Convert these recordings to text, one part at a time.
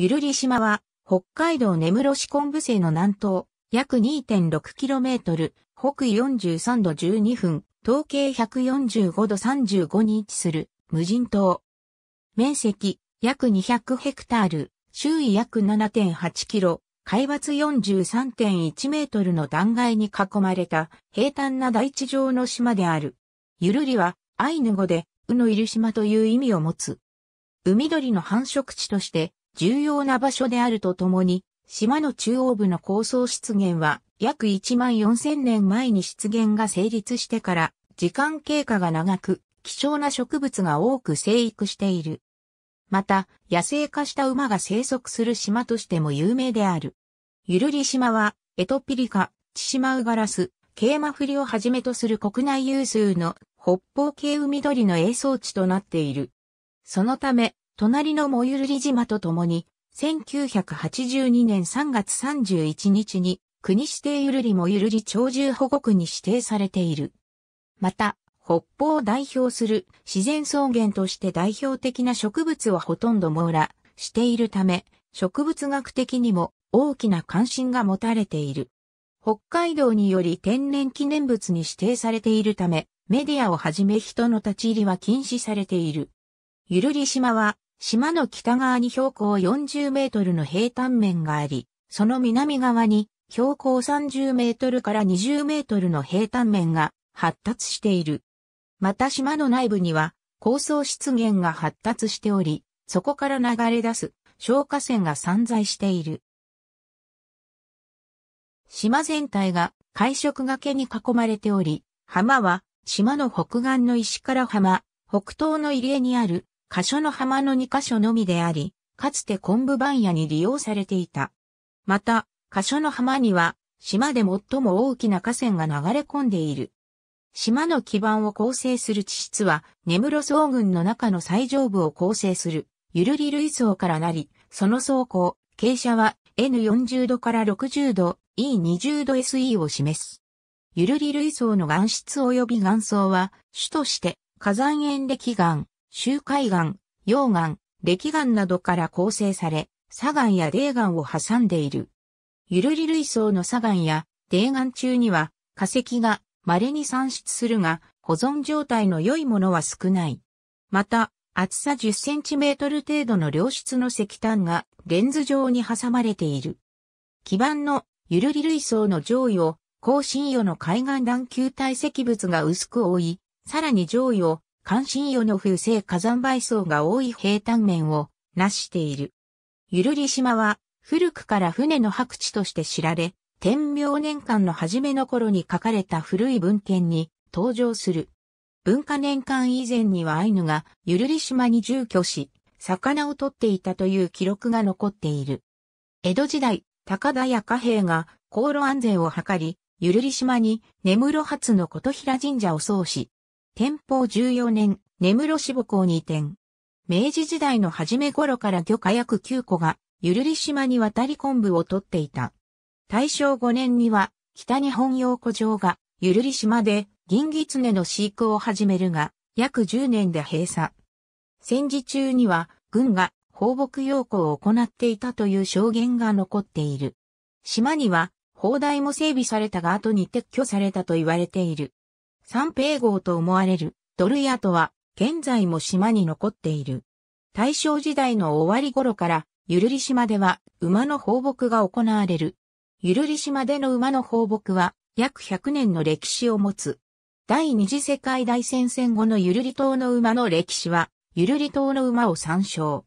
ゆるり島は、北海道根室市昆布西の南東、約 2.6km、北緯43度12分、東経145度35に位置する無人島。面積、約200ヘクタール、周囲約7.8キロ、海抜43.1メートルの断崖に囲まれた平坦な大地上の島である。ゆるりはアイヌ語で、うのいる島という意味を持つ。海鳥の繁殖地として重要な場所であるとともに、島の中央部の高層湿原は約1万4000年前に湿原が成立してから時間経過が長く希少な植物が多く生育している。また、野生化した馬が生息する島としても有名である。ゆるり島は、エトピリカ、チシマウガラス、ケーマフリをはじめとする国内有数の北方系海鳥の営巣地となっている。そのため、隣のモユルリ島と共に、1982年3月31日に、国指定ゆるりもゆるり鳥獣保護区に指定されている。また、北方を代表する自然草原として代表的な植物はほとんど網羅しているため、植物学的にも大きな関心が持たれている。北海道により天然記念物に指定されているため、メディアをはじめ人の立ち入りは禁止されている。ゆるり島は島の北側に標高40メートルの平坦面があり、その南側に標高30メートルから20メートルの平坦面が発達している。また島の内部には高層湿原が発達しており、そこから流れ出す消火栓が散在している。島全体が海色崖に囲まれており、浜は島の北岸の石から浜、北東の入江にある箇所の浜の2箇所のみであり、かつて昆布番屋に利用されていた。また、箇所の浜には、島で最も大きな河川が流れ込んでいる。島の基盤を構成する地質は、根室層群の中の最上部を構成する、ゆるり類層からなり、その走行、傾斜は N40 度から60度、E20 度 SE を示す。ゆるり類層の岩質及び岩層は、主として火山塩歴岩、周海岩、溶岩、歴岩などから構成され、砂岩や泥岩を挟んでいる。ゆるり類層の砂岩や泥岩中には化石が稀に産出するが、保存状態の良いものは少ない。また、厚さ10センチメートル程度の良質の石炭がレンズ状に挟まれている。基盤のゆるり類層の上位を高深予の海岸段球体石物が薄く覆い、さらに上位を関心予の風性火山灰層が多い平坦面をなしている。ゆるり島は古くから船の白地として知られ、天明年間の初めの頃に書かれた古い文献に登場する。文化年間以前にはアイヌがゆるり島に住居し、魚を取っていたという記録が残っている。江戸時代、高田や貨幣が航路安全を図り、ゆるり島に根室初の琴平神社を創し、天保14年、根室志母港に移転。明治時代の初め頃から漁家約9個が、ゆるり島に渡り昆布を取っていた。大正5年には、北日本洋古城が、ゆるり島で、銀狐の飼育を始めるが、約10年で閉鎖。戦時中には、軍が放牧養蜂を行っていたという証言が残っている。島には、砲台も整備されたが後に撤去されたと言われている。三平号と思われるドルヤトは現在も島に残っている。大正時代の終わり頃からゆるり島では馬の放牧が行われる。ゆるり島での馬の放牧は約100年の歴史を持つ。第二次世界大戦戦後のゆるり島の馬の歴史はゆるり島の馬を参照。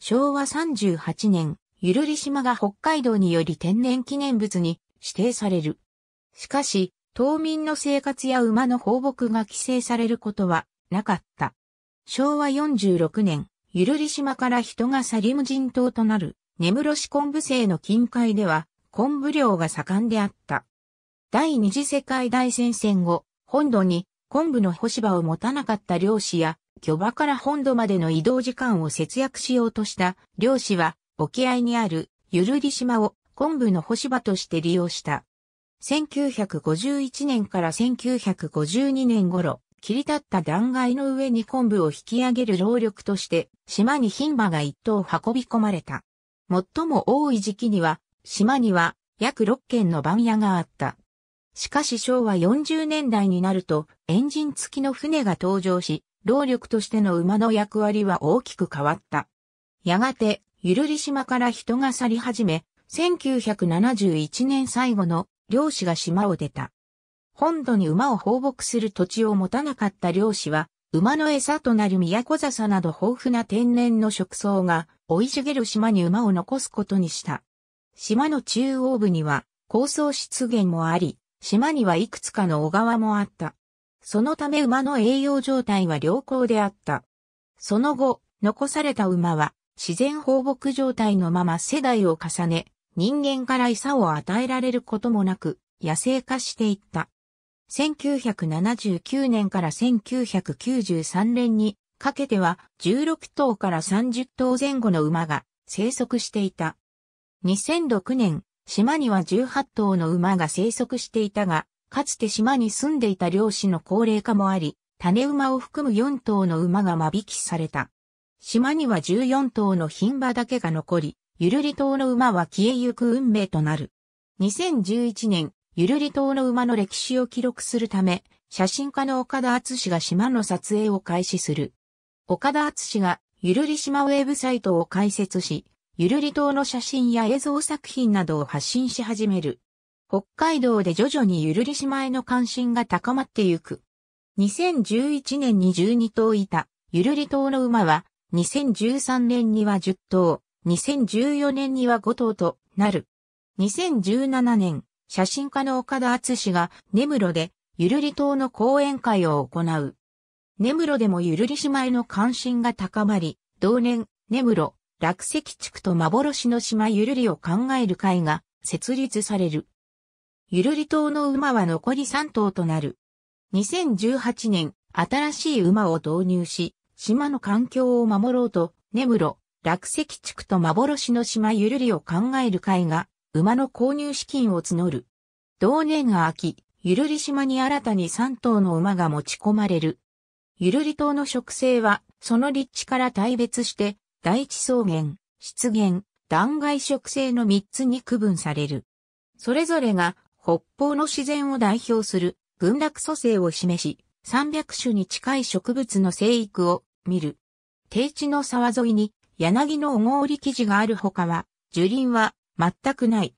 昭和38年、ゆるり島が北海道により天然記念物に指定される。しかし、島民の生活や馬の放牧が規制されることはなかった。昭和46年、ゆるり島から人が去り無人島となる根室市昆布製の近海では昆布漁が盛んであった。第二次世界大戦戦後、本土に昆布の干し場を持たなかった漁師や漁場から本土までの移動時間を節約しようとした漁師は沖合にあるゆるり島を昆布の干し場として利用した。1951年から1952年頃、切り立った断崖の上に昆布を引き上げる労力として、島に牝馬が一頭運び込まれた。最も多い時期には、島には約6軒の番屋があった。しかし昭和40年代になるとエンジン付きの船が登場し、労力としての馬の役割は大きく変わった。やがて、ゆるり島から人が去り始め、1971年最後の漁師が島を出た。本土に馬を放牧する土地を持たなかった漁師は、馬の餌となる都笹など豊富な天然の食草が生い茂る島に馬を残すことにした。島の中央部には高層湿原もあり、島にはいくつかの小川もあった。そのため馬の栄養状態は良好であった。その後、残された馬は自然放牧状態のまま世代を重ね、人間から餌を与えられることもなく、野生化していった。1979年から1993年にかけては16頭から30頭前後の馬が生息していた。2006年、島には18頭の馬が生息していたが、かつて島に住んでいた漁師の高齢化もあり、種馬を含む4頭の馬が間引きされた。島には14頭の牝馬だけが残り、ゆるり島の馬は消えゆく運命となる。2011年、ゆるり島の馬の歴史を記録するため、写真家の岡田敦が島の撮影を開始する。岡田敦がゆるり島ウェブサイトを開設し、ゆるり島の写真や映像作品などを発信し始める。北海道で徐々にゆるり島への関心が高まってゆく。2011年に12頭いたゆるり島の馬は、2013年には10頭、2014年には5頭となる。2017年、写真家の岡田敦が根室でゆるり島の講演会を行う。根室でもゆるり島への関心が高まり、同年、根室、落石地区と幻の島ゆるりを考える会が設立される。ゆるり島の馬は残り3頭となる。2018年、新しい馬を導入し、島の環境を守ろうと、根室、落石地区と幻の島ゆるりを考える会が馬の購入資金を募る。同年秋、ゆるり島に新たに3頭の馬が持ち込まれる。ゆるり島の植生は、その立地から大別して、大地草原、湿原、断崖植生の3つに区分される。それぞれが北方の自然を代表する群落組成を示し、300種に近い植物の生育を見る。低地の沢沿いに柳の小郡生地があるほかは、樹林は全くない。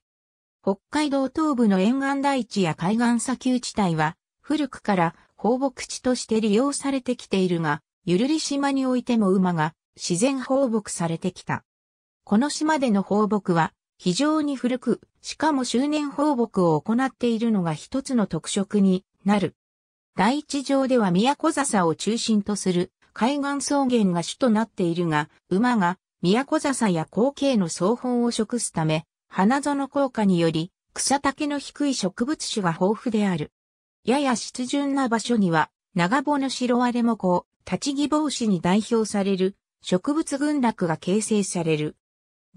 北海道東部の沿岸台地や海岸砂丘地帯は古くから放牧地として利用されてきているが、ゆるり島においても馬が自然放牧されてきた。この島での放牧は非常に古く、しかも周年放牧を行っているのが一つの特色になる。第一上では都笹を中心とする海岸草原が主となっているが、馬が都笹や後継の草本を食すため、花園効果により草丈の低い植物種が豊富である。やや湿潤な場所には、長穂の白荒れもこう、立ち木帽子に代表される植物群落が形成される。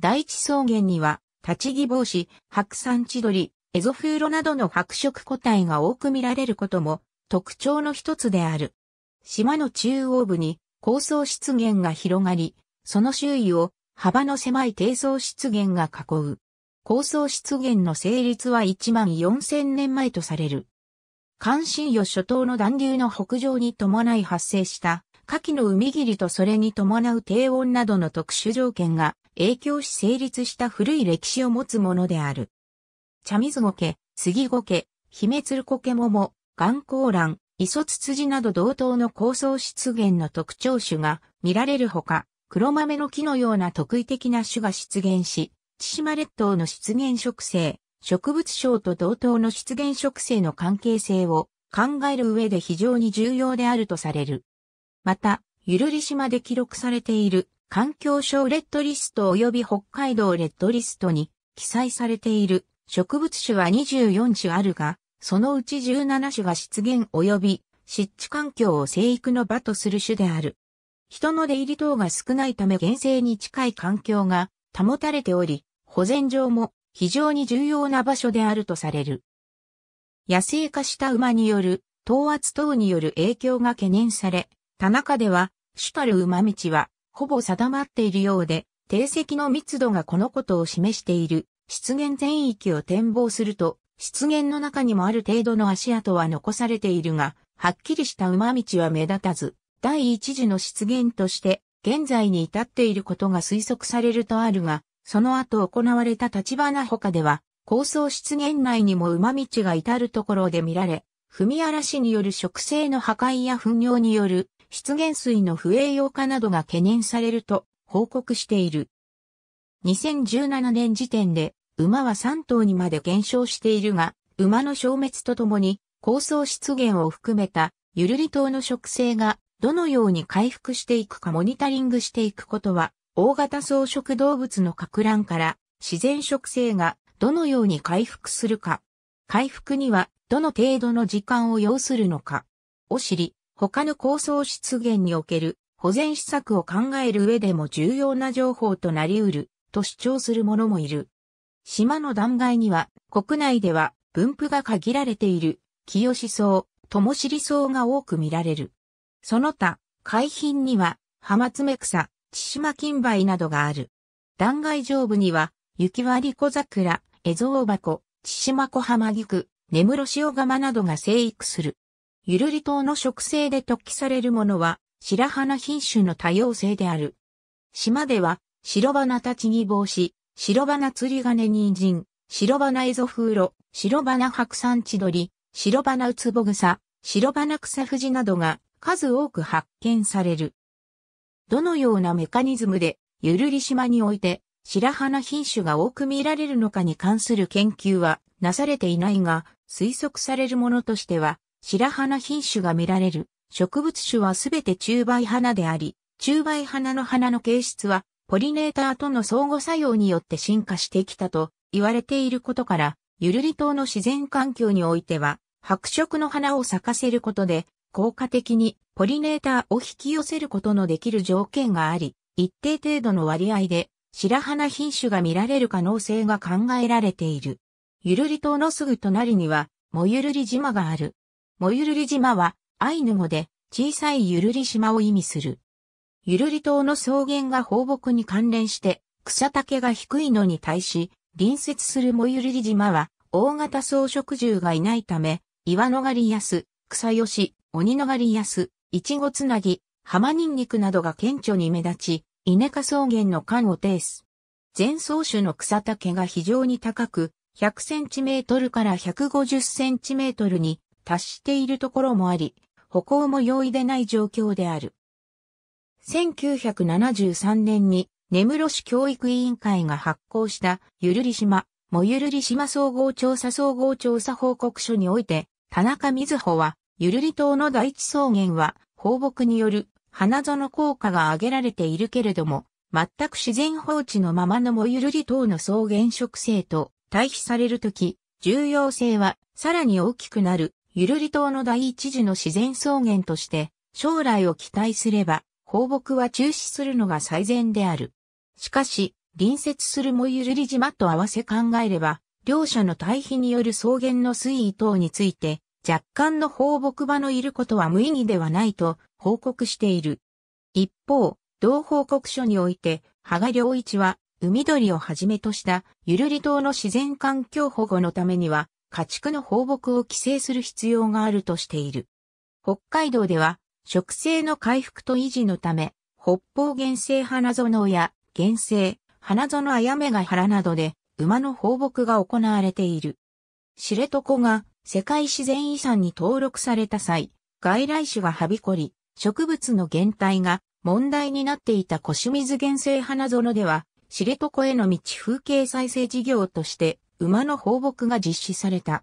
第一草原には、立ち木帽子、白山千鳥、エゾフーロなどの白色個体が多く見られることも特徴の一つである。島の中央部に高層湿原が広がり、その周囲を幅の狭い低層湿原が囲う。高層湿原の成立は1万4000年前とされる。関心予諸島の暖流の北上に伴い発生した夏季の海霧とそれに伴う低温などの特殊条件が影響し成立した古い歴史を持つものである。茶水苔、杉苔、姫鶴苔桃、岩光蘭、磯ツツジなど同等の高層湿原の特徴種が見られるほか、黒豆の木のような特異的な種が出現し、千島列島の出現植生、植物賞と同等の出現植生の関係性を考える上で非常に重要であるとされる。また、ゆるり島で記録されている環境省レッドリスト及び北海道レッドリストに記載されている植物種は24種あるが、そのうち17種が湿原及び湿地環境を生育の場とする種である。人の出入り等が少ないため原生に近い環境が保たれており、保全上も非常に重要な場所であるとされる。野生化した馬による等圧等による影響が懸念され、田中では主たる馬道はほぼ定まっているようで、定積の密度がこのことを示している湿原全域を展望すると、湿原の中にもある程度の足跡は残されているが、はっきりした馬道は目立たず、第一次の湿原として現在に至っていることが推測されるとあるが、その後行われた立花他では、高層湿原内にも馬道が至るところで見られ、踏み荒らしによる植生の破壊や糞尿による湿原水の不栄養化などが懸念されると報告している。2017年時点で馬は3頭にまで減少しているが、馬の消滅とともに高層湿原を含めたゆるり島の植生がどのように回復していくかモニタリングしていくことは、大型草食動物の格乱から自然植生がどのように回復するか、回復にはどの程度の時間を要するのか、を知り、他の高層湿原における保全施策を考える上でも重要な情報となり得ると主張する者もいる。島の断崖には国内では分布が限られている清草、友尻草が多く見られる。その他、海浜には、浜爪草、千島金梅などがある。断崖上部には、雪割小桜、エゾオバコ、千島小浜菊、根室塩釜などが生育する。ゆるり島の植生で突起されるものは、白花品種の多様性である。島では、白花立ち木帽子、白花釣り金人参、白花エゾフーロ、白花白山千鳥、白花ウツボ草、白花草藤などが数多く発見される。どのようなメカニズムで、ゆるり島において、白花品種が多く見られるのかに関する研究はなされていないが、推測されるものとしては、白花品種が見られる植物種はすべて中梅花であり、中梅花の花の形質は、ポリネーターとの相互作用によって進化してきたと言われていることから、ゆるり島の自然環境においては、白色の花を咲かせることで、効果的にポリネーターを引き寄せることのできる条件があり、一定程度の割合で白花品種が見られる可能性が考えられている。ゆるり島のすぐ隣には、もゆるり島がある。もゆるり島は、アイヌ語で小さいゆるり島を意味する。ゆるり島の草原が放牧に関連して草丈が低いのに対し、隣接するもゆるり島は大型草食獣がいないため、岩のがりやす、草よし、鬼の狩りやす、いちごつなぎ、浜ニンニクなどが顕著に目立ち、稲科草原の間を呈す。全草種の草丈が非常に高く、100センチメートルから150センチメートルに達しているところもあり、歩行も容易でない状況である。1973年に根室市教育委員会が発行したゆるり島、もゆるり島総合調査総合調査報告書において、田中瑞穂はゆるり島の第一草原は放牧による花園効果が挙げられているけれども、全く自然放置のままのもゆるり島の草原植生と対比されるとき、重要性はさらに大きくなる。ゆるり島の第一次の自然草原として将来を期待すれば放牧は中止するのが最善である。しかし、隣接するもゆるり島と合わせ考えれば、両者の対比による草原の水位等について若干の放牧場のいることは無意義ではないと報告している。一方、同報告書において、羽賀良一は、海鳥をはじめとしたゆるり島の自然環境保護のためには、家畜の放牧を規制する必要があるとしている。北海道では、植生の回復と維持のため、北方原生花園や原生、花園あやめが原などで馬の放牧が行われている。知床が世界自然遺産に登録された際、外来種がはびこり、植物の減退が問題になっていた腰水原生花園では、知床への道風景再生事業として馬の放牧が実施された。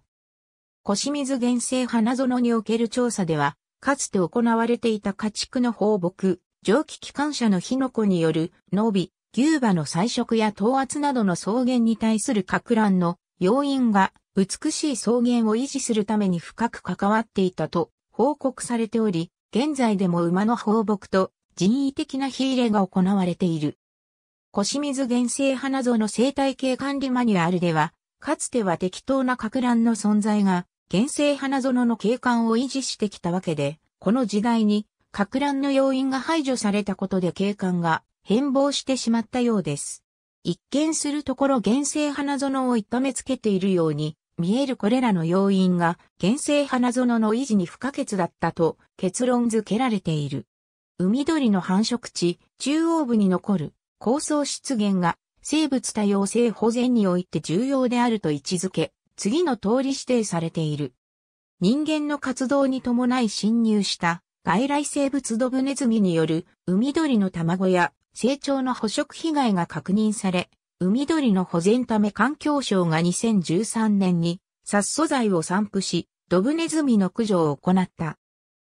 腰水原生花園における調査では、かつて行われていた家畜の放牧、蒸気機関車の火の粉による伸び、牛馬の採食や頭圧などの草原に対する格乱の要因が美しい草原を維持するために深く関わっていたと報告されており、現在でも馬の放牧と人為的な火入れが行われている。腰水原生花園の生態系管理マニュアルでは、かつては適当な格乱の存在が原生花園の景観を維持してきたわけで、この時代に格乱の要因が排除されたことで景観が変貌してしまったようです。一見するところ原生花園を痛めつけているように見えるこれらの要因が原生花園の維持に不可欠だったと結論付けられている。海鳥の繁殖地中央部に残る高層湿原が生物多様性保全において重要であると位置づけ、次の通り指定されている。人間の活動に伴い侵入した外来生物ドブネズミによる海鳥の卵や成長の捕食被害が確認され、海鳥の保全ため環境省が2013年に殺素剤を散布し、ドブネズミの駆除を行った。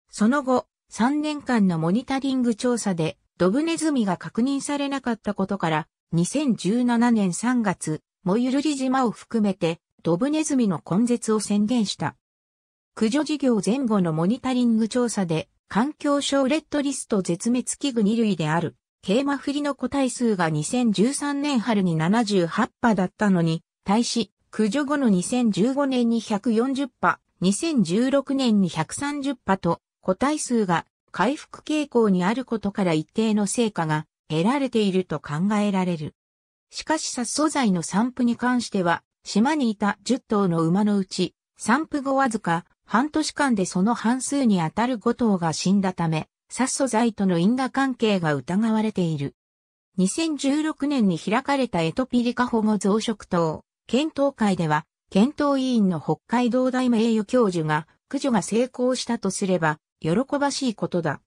その後、3年間のモニタリング調査でドブネズミが確認されなかったことから、2017年3月、モユルリ島を含めてドブネズミの根絶を宣言した。駆除事業前後のモニタリング調査で、環境省レッドリスト絶滅危惧2類である、ケーマフリの個体数が2013年春に78羽だったのに、対し、駆除後の2015年に140羽、2016年に130羽と、個体数が回復傾向にあることから一定の成果が得られていると考えられる。しかし殺素剤の散布に関しては、島にいた10頭の馬のうち、散布後わずか半年間でその半数にあたる5頭が死んだため、殺素剤との因果関係が疑われている。2016年に開かれたエトピリカ保護増殖等検討会では、検討委員の北海道大名誉教授が駆除が成功したとすれば、喜ばしいことだ。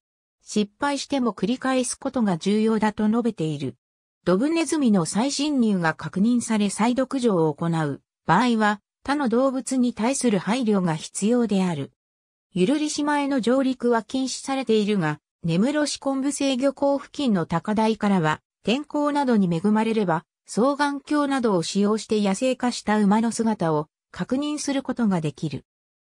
失敗しても繰り返すことが重要だと述べている。ドブネズミの再侵入が確認され再度駆除を行う場合は、他の動物に対する配慮が必要である。ゆるり島への上陸は禁止されているが、根室市昆布制漁港付近の高台からは、天候などに恵まれれば、双眼鏡などを使用して野生化した馬の姿を確認することができる。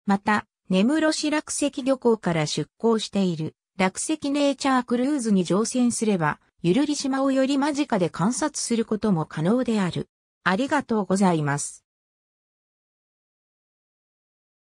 また、根室市落石漁港から出港している落石ネイチャークルーズに乗船すれば、ゆるり島をより間近で観察することも可能である。ありがとうございます。